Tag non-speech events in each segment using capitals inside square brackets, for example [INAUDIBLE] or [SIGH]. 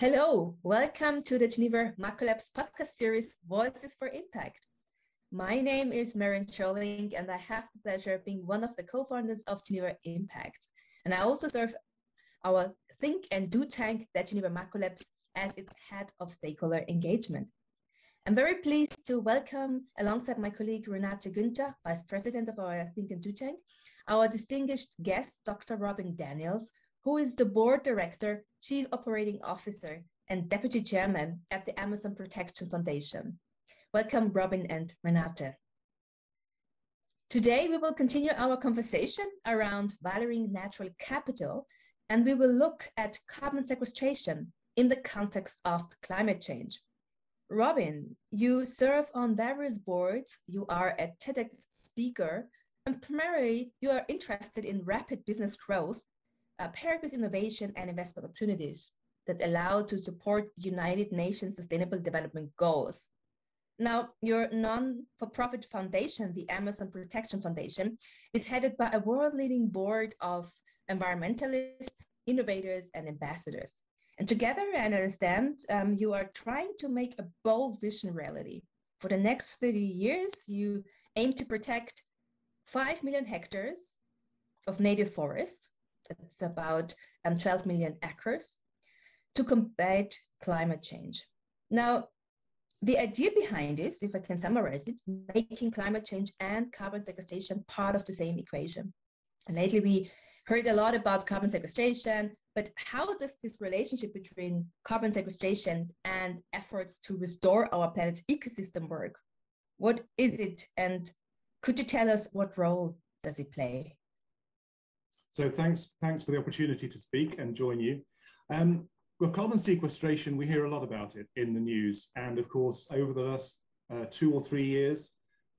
Hello, welcome to the Geneva Macrolabs podcast series, Voices for Impact. My name is Marion Scherling, and I have the pleasure of being one of the co-founders of Geneva Impact. And I also serve our Think and Do tank, the Geneva Macrolabs, as its head of stakeholder engagement. I'm very pleased to welcome, alongside my colleague Renate Günther, Vice President of our Think and Do tank, our distinguished guest, Dr. Robin Daniels, who is the board director, chief operating officer, and deputy chairman at the Amazon Protection Foundation. Welcome, Robin and Renate. Today, we will continue our conversation around valuing natural capital, and we will look at carbon sequestration in the context of climate change. Robin, you serve on various boards, you are a TEDx speaker, and primarily you are interested in rapid business growth uh, paired with innovation and investment opportunities that allow to support the United Nations Sustainable Development Goals. Now, your non-for-profit foundation, the Amazon Protection Foundation, is headed by a world-leading board of environmentalists, innovators, and ambassadors. And together, I understand, um, you are trying to make a bold vision reality. For the next 30 years, you aim to protect 5 million hectares of native forests it's about um, 12 million acres, to combat climate change. Now, the idea behind this, if I can summarize it, making climate change and carbon sequestration part of the same equation. And lately we heard a lot about carbon sequestration, but how does this relationship between carbon sequestration and efforts to restore our planet's ecosystem work? What is it? And could you tell us what role does it play? So thanks, thanks for the opportunity to speak and join you. Um, well, carbon sequestration, we hear a lot about it in the news. And of course, over the last uh, two or three years,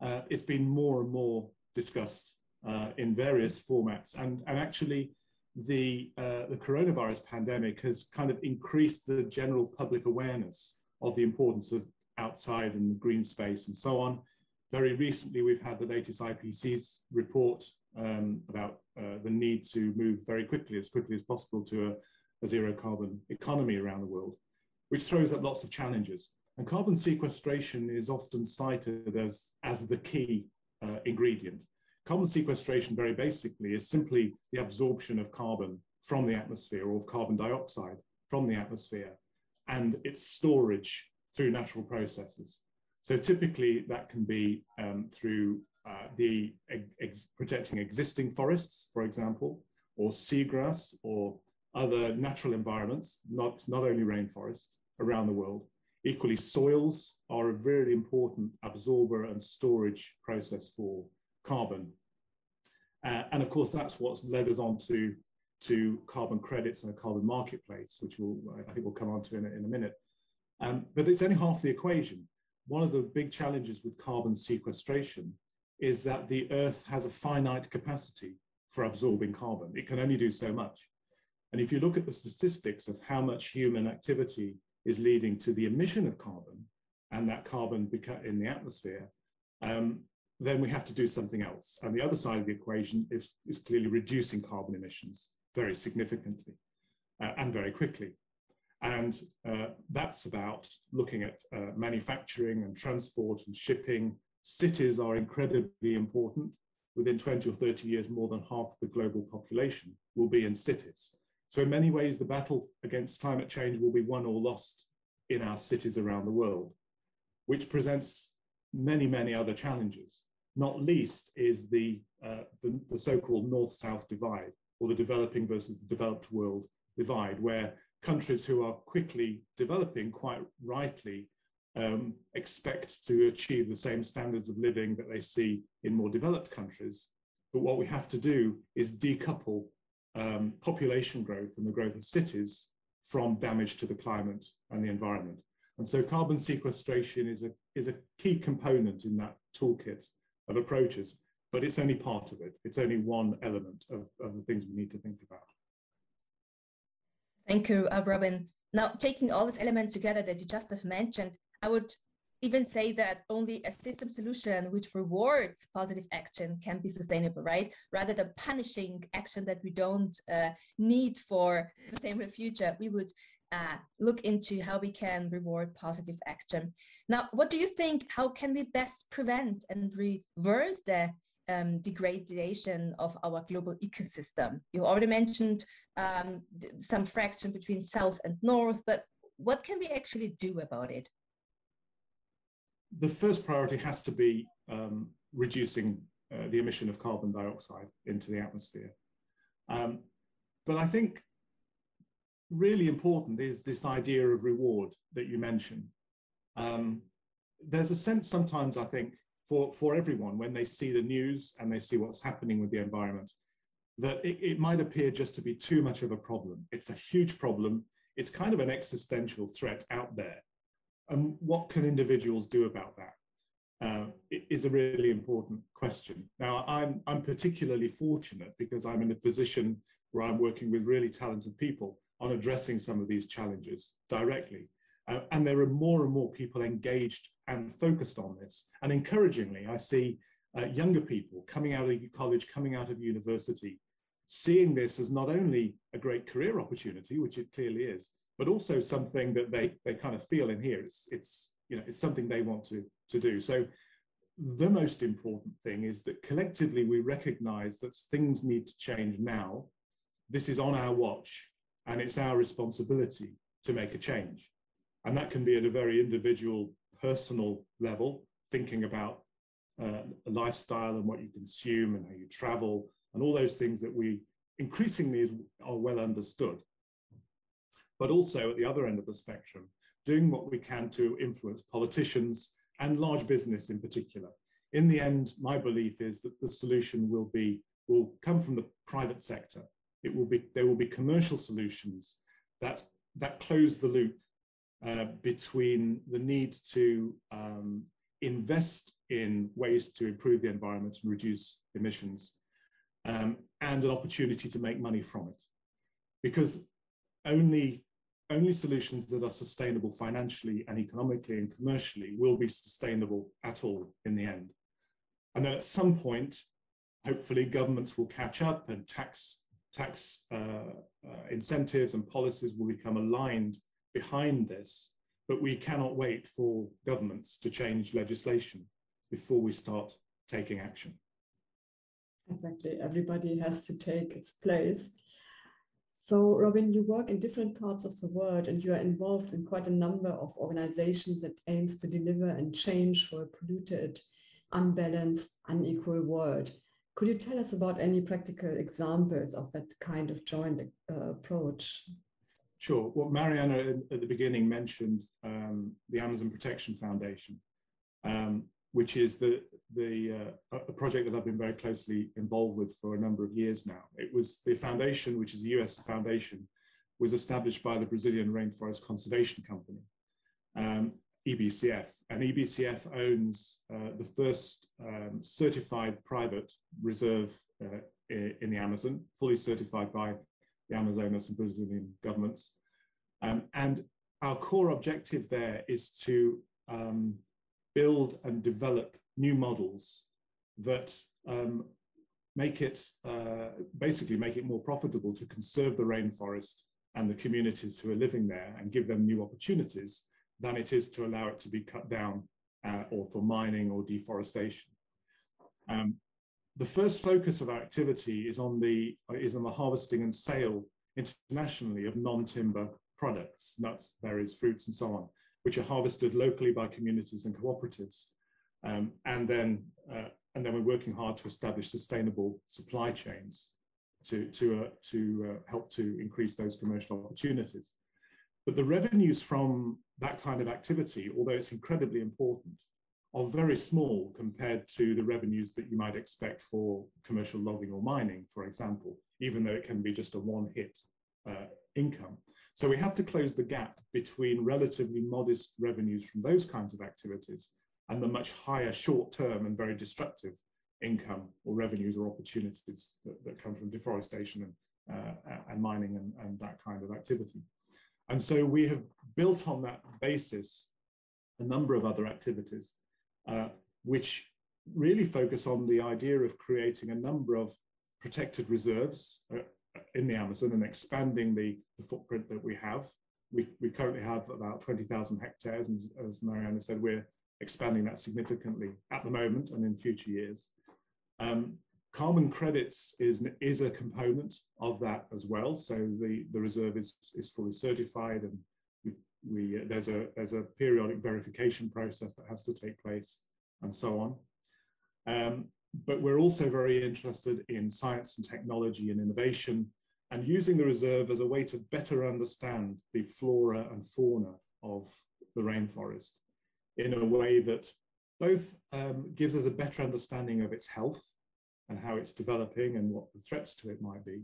uh, it's been more and more discussed uh, in various formats. And, and actually, the, uh, the coronavirus pandemic has kind of increased the general public awareness of the importance of outside and green space and so on. Very recently, we've had the latest IPCC's report um, about uh, the need to move very quickly, as quickly as possible, to a, a, zero carbon economy around the world, which throws up lots of challenges. And carbon sequestration is often cited as, as the key uh, ingredient. Carbon sequestration, very basically, is simply the absorption of carbon from the atmosphere or of carbon dioxide from the atmosphere and its storage through natural processes. So typically that can be um, through uh, the ex protecting existing forests, for example, or seagrass or other natural environments, not, not only rainforests around the world. Equally, soils are a very important absorber and storage process for carbon. Uh, and of course, that's what's led us on to, to carbon credits and a carbon marketplace, which we'll, I think we'll come on to in a, in a minute. Um, but it's only half the equation. One of the big challenges with carbon sequestration is that the Earth has a finite capacity for absorbing carbon. It can only do so much. And if you look at the statistics of how much human activity is leading to the emission of carbon and that carbon in the atmosphere, um, then we have to do something else. And the other side of the equation is, is clearly reducing carbon emissions very significantly uh, and very quickly. And uh, that's about looking at uh, manufacturing and transport and shipping cities are incredibly important. Within 20 or 30 years, more than half the global population will be in cities. So in many ways, the battle against climate change will be won or lost in our cities around the world, which presents many, many other challenges. Not least is the, uh, the, the so-called north-south divide, or the developing versus the developed world divide, where countries who are quickly developing, quite rightly, um, expect to achieve the same standards of living that they see in more developed countries. But what we have to do is decouple um, population growth and the growth of cities from damage to the climate and the environment. And so carbon sequestration is a, is a key component in that toolkit of approaches, but it's only part of it. It's only one element of, of the things we need to think about. Thank you, uh, Robin. Now, taking all these elements together that you just have mentioned, I would even say that only a system solution which rewards positive action can be sustainable, right? Rather than punishing action that we don't uh, need for sustainable future, we would uh, look into how we can reward positive action. Now, what do you think? How can we best prevent and reverse the um, degradation of our global ecosystem? You already mentioned um, some fraction between south and north, but what can we actually do about it? The first priority has to be um, reducing uh, the emission of carbon dioxide into the atmosphere. Um, but I think really important is this idea of reward that you mentioned. Um, there's a sense sometimes, I think, for, for everyone when they see the news and they see what's happening with the environment, that it, it might appear just to be too much of a problem. It's a huge problem. It's kind of an existential threat out there. And what can individuals do about that? Uh, is a really important question. Now, I'm, I'm particularly fortunate because I'm in a position where I'm working with really talented people on addressing some of these challenges directly. Uh, and there are more and more people engaged and focused on this. And encouragingly, I see uh, younger people coming out of college, coming out of university, seeing this as not only a great career opportunity, which it clearly is, but also something that they, they kind of feel in here. It's, it's, you know, it's something they want to, to do. So the most important thing is that collectively we recognize that things need to change now. This is on our watch and it's our responsibility to make a change. And that can be at a very individual, personal level, thinking about uh, lifestyle and what you consume and how you travel and all those things that we increasingly are well understood. But also at the other end of the spectrum, doing what we can to influence politicians and large business in particular. In the end, my belief is that the solution will be will come from the private sector it will be there will be commercial solutions that that close the loop uh, between the need to um, invest in ways to improve the environment and reduce emissions um, and an opportunity to make money from it. Because only only solutions that are sustainable financially and economically and commercially will be sustainable at all in the end. And then at some point hopefully governments will catch up and tax tax uh, uh, incentives and policies will become aligned behind this, but we cannot wait for governments to change legislation before we start taking action. Exactly, everybody has to take its place. So, Robin, you work in different parts of the world and you are involved in quite a number of organizations that aims to deliver and change for a polluted, unbalanced, unequal world. Could you tell us about any practical examples of that kind of joint uh, approach? Sure. Well, Mariana at the beginning mentioned um, the Amazon Protection Foundation, um, which is the, the uh, a project that I've been very closely involved with for a number of years now. It was the foundation, which is a US foundation, was established by the Brazilian Rainforest Conservation Company. Um, EBCF. And EBCF owns uh, the first um, certified private reserve uh, in the Amazon, fully certified by the Amazonas and Brazilian governments. Um, and our core objective there is to um, build and develop new models that um, make it, uh, basically make it more profitable to conserve the rainforest and the communities who are living there and give them new opportunities than it is to allow it to be cut down uh, or for mining or deforestation. Um, the first focus of our activity is on the is on the harvesting and sale internationally of non-timber products, nuts, berries, fruits, and so on, which are harvested locally by communities and cooperatives. Um, and then uh, and then we're working hard to establish sustainable supply chains to to uh, to uh, help to increase those commercial opportunities. But the revenues from that kind of activity, although it's incredibly important, are very small compared to the revenues that you might expect for commercial logging or mining, for example, even though it can be just a one hit uh, income. So we have to close the gap between relatively modest revenues from those kinds of activities and the much higher short term and very destructive income or revenues or opportunities that, that come from deforestation and, uh, and mining and, and that kind of activity. And so we have built on that basis a number of other activities, uh, which really focus on the idea of creating a number of protected reserves uh, in the Amazon and expanding the, the, footprint that we have we, we currently have about 20,000 hectares, and as Mariana said, we're expanding that significantly at the moment and in future years. Um, carbon credits is, is a component of that as well. So the, the reserve is, is fully certified and we, we uh, there's, a, there's a periodic verification process that has to take place and so on. Um, but we're also very interested in science and technology and innovation and using the reserve as a way to better understand the flora and fauna of the rainforest in a way that both um, gives us a better understanding of its health and how it's developing and what the threats to it might be,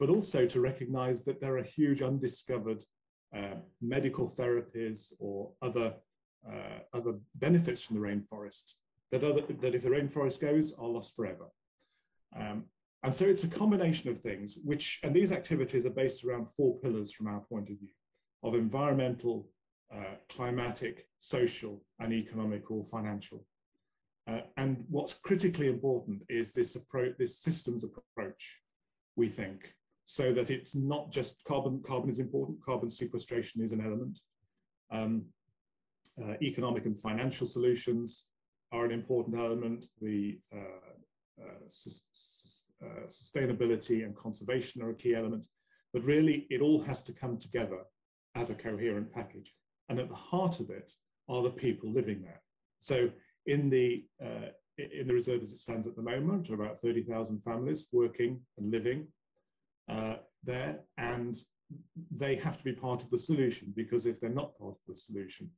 but also to recognize that there are huge undiscovered uh, medical therapies or other, uh, other benefits from the rainforest that, other, that if the rainforest goes are lost forever. Um, and so it's a combination of things, which, and these activities are based around four pillars from our point of view of environmental, uh, climatic, social, and economic or financial. Uh, and what's critically important is this approach, this systems approach, we think, so that it's not just carbon, carbon is important, carbon sequestration is an element. Um, uh, economic and financial solutions are an important element. The uh, uh, uh, sustainability and conservation are a key element, but really it all has to come together as a coherent package. And at the heart of it are the people living there. So in the uh, in the reserve as it stands at the moment, are about 30,000 families working and living uh, there, and they have to be part of the solution because if they're not part of the solution,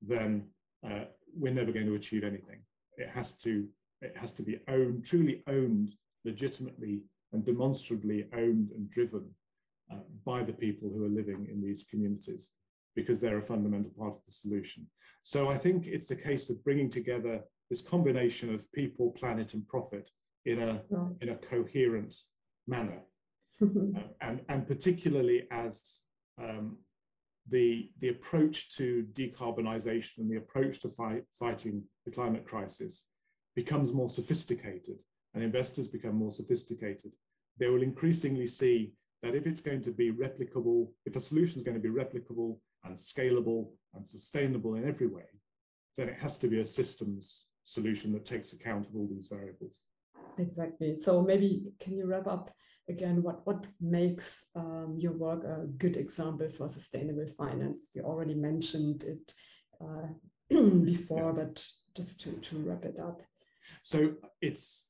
then uh, we're never going to achieve anything. It has to it has to be owned, truly owned legitimately and demonstrably owned and driven uh, by the people who are living in these communities because they're a fundamental part of the solution. So I think it's a case of bringing together this combination of people, planet, and profit in a, right. in a coherent manner. [LAUGHS] uh, and, and particularly as um, the, the approach to decarbonisation and the approach to fight, fighting the climate crisis becomes more sophisticated and investors become more sophisticated, they will increasingly see that if it's going to be replicable, if a solution is going to be replicable and scalable and sustainable in every way, then it has to be a systems solution that takes account of all these variables. Exactly. So maybe can you wrap up again what what makes um, your work a good example for sustainable finance? You already mentioned it uh, [CLEARS THROAT] before, yeah. but just to to wrap it up. So it's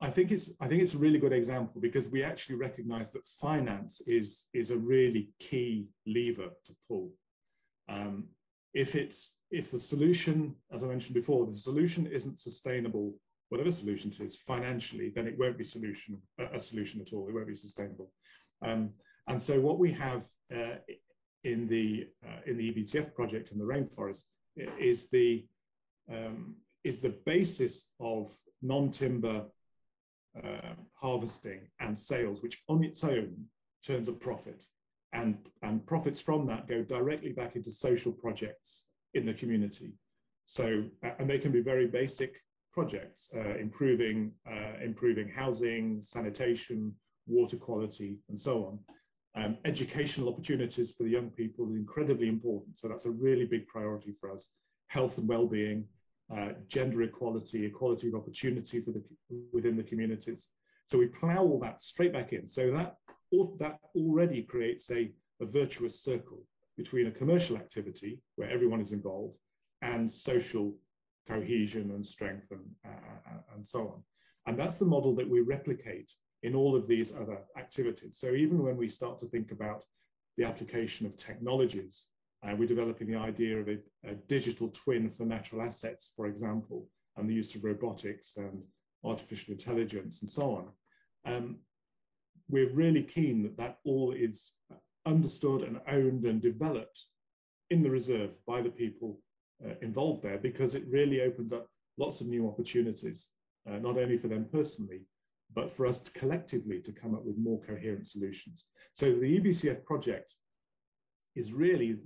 I think it's I think it's a really good example because we actually recognize that finance is is a really key lever to pull. Um, if it's if the solution, as I mentioned before, the solution isn't sustainable, whatever solution it is financially, then it won't be solution a, solution at all. It won't be sustainable. Um, and so what we have uh, in the uh, in the EBCF project in the rainforest is the um, is the basis of non-timber uh, harvesting and sales, which on its own turns a profit. And, and profits from that go directly back into social projects in the community. So, and they can be very basic projects, uh, improving, uh, improving housing, sanitation, water quality, and so on. Um, educational opportunities for the young people is incredibly important. So that's a really big priority for us. Health and well-being, uh, gender equality, equality of opportunity for the, within the communities. So we plow all that straight back in. So that, that already creates a, a virtuous circle between a commercial activity where everyone is involved and social cohesion and strength and, uh, and so on. And that's the model that we replicate in all of these other activities. So even when we start to think about the application of technologies uh, we're developing the idea of a, a, digital twin for natural assets, for example, and the use of robotics and artificial intelligence and so on. Um, we're really keen that that all is understood and owned and developed in the reserve by the people uh, involved there because it really opens up lots of new opportunities, uh, not only for them personally, but for us to collectively to come up with more coherent solutions. So the EBCF project is really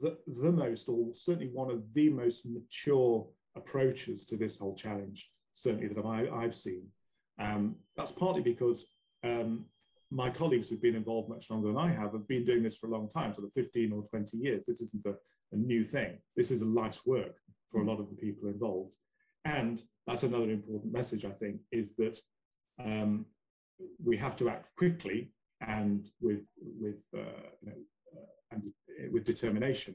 the, the most, or certainly one of the most mature approaches to this whole challenge, certainly that I, have seen. Um, that's partly because um, my colleagues who've been involved much longer than I have have been doing this for a long time, sort of 15 or 20 years. This isn't a, a new thing. This is a life's work for a lot of the people involved. And that's another important message, I think, is that um, we have to act quickly and with, with, uh, you know, uh, and with determination.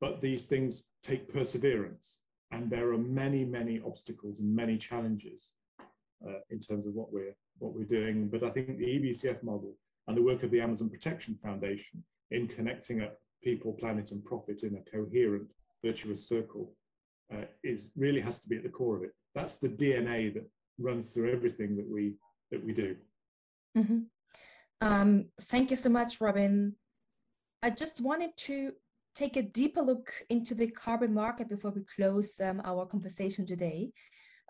But these things take perseverance. And there are many, many obstacles and many challenges uh, in terms of what we're what we're doing. But I think the EBCF model and the work of the Amazon Protection Foundation in connecting up people, planet, and profit in a coherent, virtuous circle uh, is really has to be at the core of it. That's the DNA that runs through everything that we that we do. Mm-hmm. Um, thank you so much, Robin. I just wanted to take a deeper look into the carbon market before we close um, our conversation today.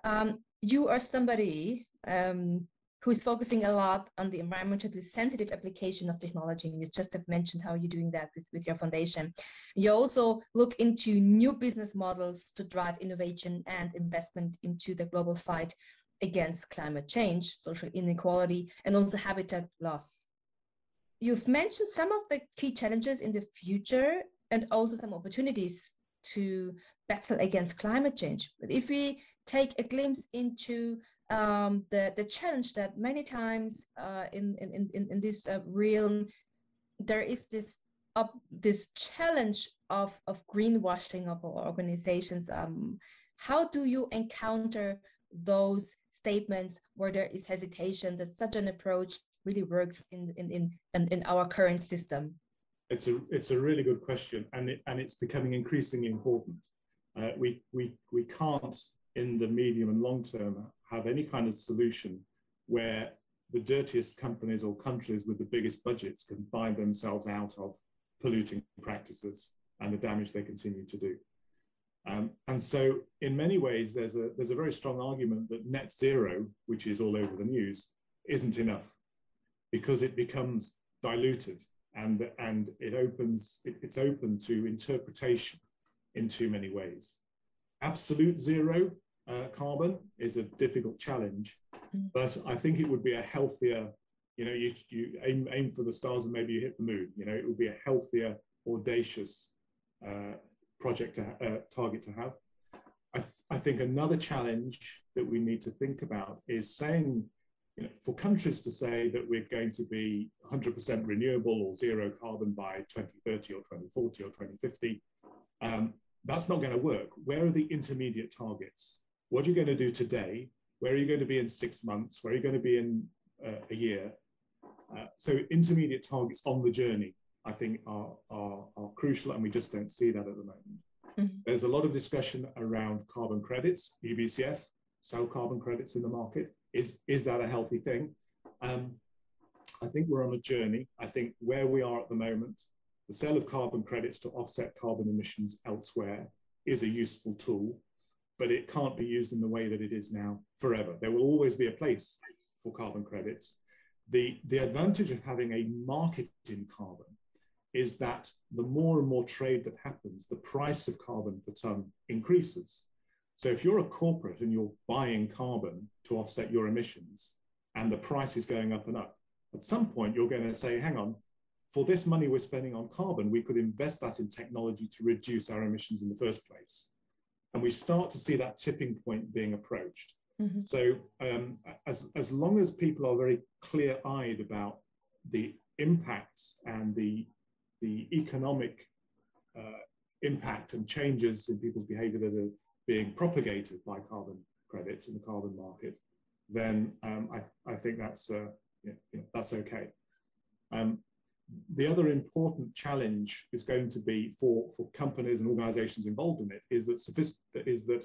Um, you are somebody um, who is focusing a lot on the environmentally sensitive application of technology. And you just have mentioned how you're doing that with, with your foundation. You also look into new business models to drive innovation and investment into the global fight against climate change, social inequality, and also habitat loss. You've mentioned some of the key challenges in the future and also some opportunities to battle against climate change. But if we take a glimpse into um, the, the challenge that many times uh, in, in, in, in this uh, realm, there is this up this challenge of, of greenwashing of organizations. Um, how do you encounter those statements where there is hesitation that such an approach really works in, in, in, in our current system? It's a, it's a really good question and, it, and it's becoming increasingly important. Uh, we, we, we can't in the medium and long term have any kind of solution where the dirtiest companies or countries with the biggest budgets can buy themselves out of polluting practices and the damage they continue to do. Um, and so, in many ways, there's a there's a very strong argument that net zero, which is all over the news, isn't enough because it becomes diluted and and it opens it, it's open to interpretation in too many ways. Absolute zero uh, carbon is a difficult challenge, mm. but I think it would be a healthier, you know, you, you aim, aim for the stars and maybe you hit the moon. You know, it would be a healthier, audacious uh, project to uh, target to have. I, th I think another challenge that we need to think about is saying, you know, for countries to say that we're going to be 100% renewable or zero carbon by 2030 or 2040 or 2050, um, that's not going to work. Where are the intermediate targets? What are you going to do today? Where are you going to be in six months? Where are you going to be in uh, a year? Uh, so intermediate targets on the journey, I think, are, are, are, crucial, and we just don't see that at the moment. Mm -hmm. There's a lot of discussion around carbon credits, EBCF, sell carbon credits in the market. Is, is that a healthy thing? Um, I think we're on a journey. I think where we are at the moment, the sale of carbon credits to offset carbon emissions elsewhere is a useful tool but it can't be used in the way that it is now forever. There will always be a place for carbon credits. The, the advantage of having a market in carbon is that the more and more trade that happens, the price of carbon per ton increases. So if you're a corporate and you're buying carbon to offset your emissions and the price is going up and up, at some point you're going to say, hang on, for this money we're spending on carbon, we could invest that in technology to reduce our emissions in the first place and we start to see that tipping point being approached. Mm-hmm. So um, as, as long as people are very clear-eyed about the impacts and the, the economic uh, impact and changes in people's behavior that are being propagated by carbon credits in the carbon market, then um, I, I think that's, uh, you know, that's okay. Um, the other important challenge is going to be for, for companies and organizations involved in it is that, is that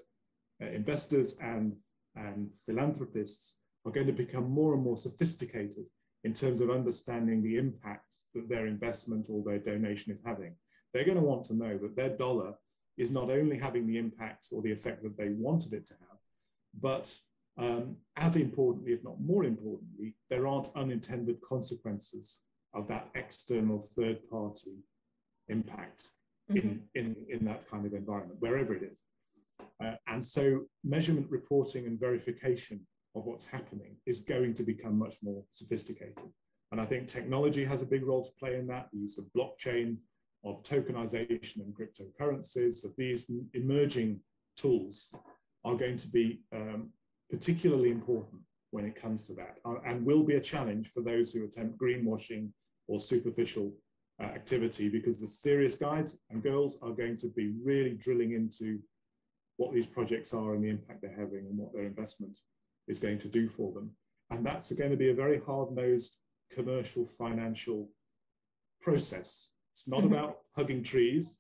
uh, investors and, and philanthropists are going to become more and more sophisticated in terms of understanding the impact that their investment or their donation is having. They're going to want to know that their dollar is not only having the impact or the effect that they wanted it to have, but um, as importantly, if not more importantly, there aren't unintended consequences of that external third party impact mm-hmm. in, in, in that kind of environment, wherever it is. Uh, and so measurement reporting and verification of what's happening is going to become much more sophisticated. And I think technology has a big role to play in that, the use of blockchain, of tokenization and cryptocurrencies, of these emerging tools are going to be um, particularly important when it comes to that uh, and will be a challenge for those who attempt greenwashing or superficial uh, activity because the serious guides and girls are going to be really drilling into what these projects are and the impact they're having and what their investment is going to do for them. And that's going to be a very hard-nosed commercial financial process. It's not mm-hmm. about hugging trees.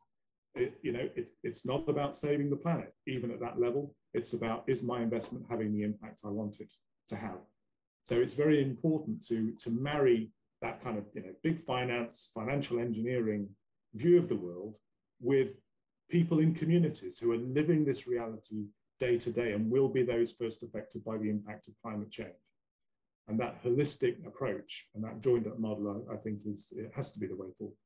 It, you know, it, it's not about saving the planet, even at that level. It's about is my investment having the impact I want it to have? So it's very important to, to marry that kind of you know, big finance, financial engineering view of the world with people in communities who are living this reality day to day and will be those first affected by the impact of climate change. And that holistic approach and that joined up model, I, I think, is it has to be the way forward.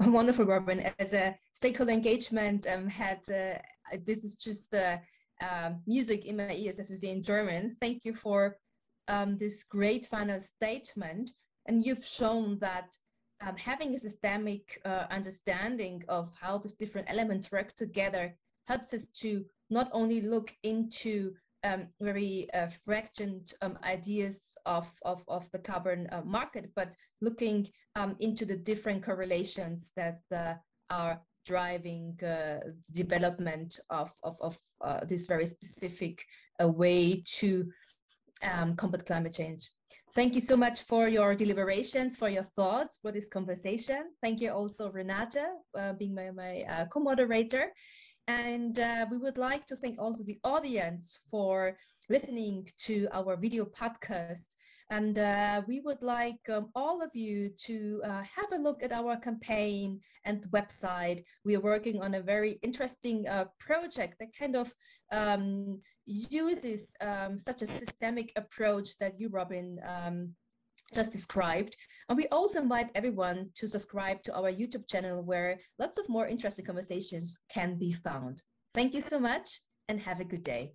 [LAUGHS] Wonderful, Robin. As a stakeholder engagement um, head, uh, this is just uh, music in my ears, as we say in German. Thank you for um, this great final statement. And you've shown that um, having a systemic uh, understanding of how these different elements work together helps us to not only look into um, very uh, fractioned um, ideas of, of, of the carbon uh, market, but looking um, into the different correlations that uh, are driving uh, development of, of, of uh, this very specific uh, way to um, combat climate change. Thank you so much for your deliberations, for your thoughts, for this conversation. Thank you also, Renata, being my, my co-moderator. And uh, we would like to thank also the audience for listening to our video podcast. And uh, we would like um, all of you to uh, have a look at our campaign and website. We are working on a very interesting uh, project that kind of um, uses um, such a systemic approach that you, Robin, um, just described. And we also invite everyone to subscribe to our YouTube channel where lots of more interesting conversations can be found. Thank you so much and have a good day.